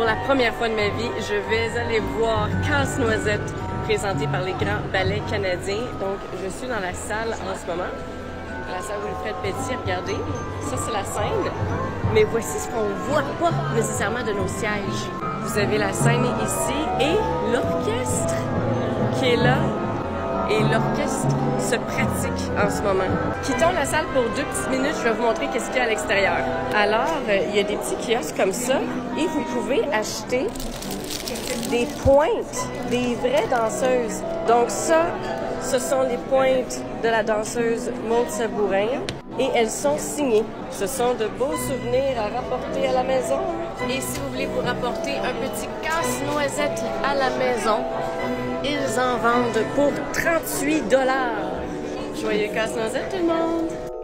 Pour la première fois de ma vie, je vais aller voir Casse-Noisette présenté par les grands ballets canadiens. Donc, je suis dans la salle en ce moment. La salle Wilfred Petit, regardez. Ça, c'est la scène. Mais voici ce qu'on voit pas nécessairement de nos sièges. Vous avez la scène ici et l'orchestre qui est là. Et l'orchestre se pratique en ce moment. Quittons la salle pour deux petites minutes. Je vais vous montrer qu'est-ce qu'il y a à l'extérieur. Alors, euh, il y a des petits kiosques comme ça et vous pouvez acheter des pointes, des vraies danseuses. Donc ça, ce sont les pointes de la danseuse Maud Sabourin et elles sont signées. Ce sont de beaux souvenirs à rapporter à la maison. Et si vous voulez vous rapporter un petit casse-noisette à la maison, ils en vendent pour 38 dollars. Joyeux casse-noisette tout le monde!